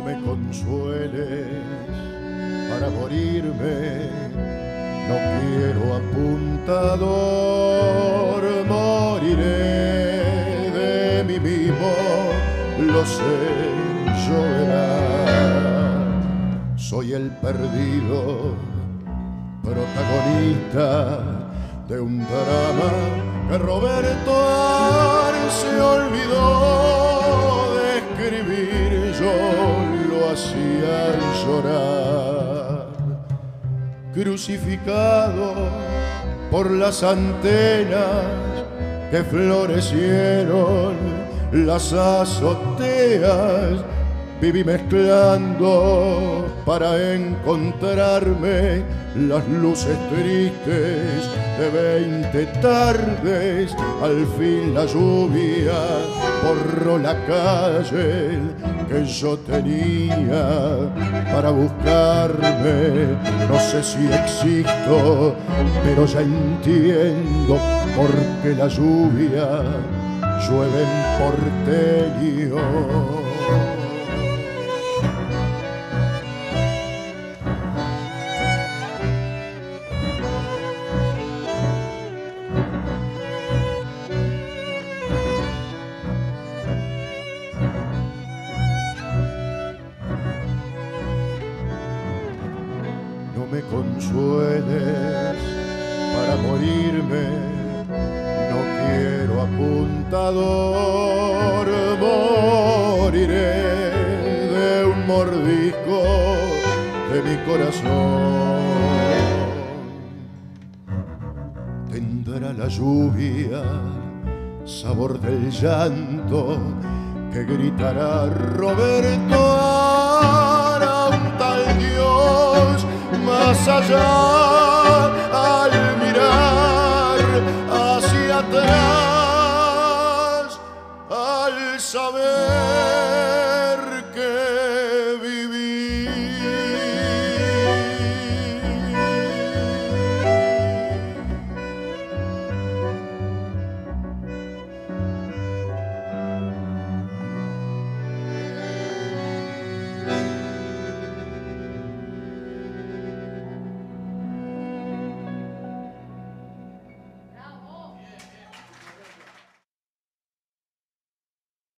me consueles para morirme. No quiero apuntador, moriré de mí mismo, lo sé, yo Soy el perdido, protagonista de un drama que Roberto se Crucificado por las antenas que florecieron las azoteas, viví mezclando para encontrarme las luces tristes de veinte tardes, al fin la lluvia borró la calle que yo tenía para buscarme. No sé si existo, pero ya entiendo por qué la lluvia llueve en porteño. Me consueles para morirme. No quiero apuntador, moriré de un mordisco de mi corazón. Tendrá la lluvia sabor del llanto que gritará Roberto más allá al mirar hacia atrás, al saber.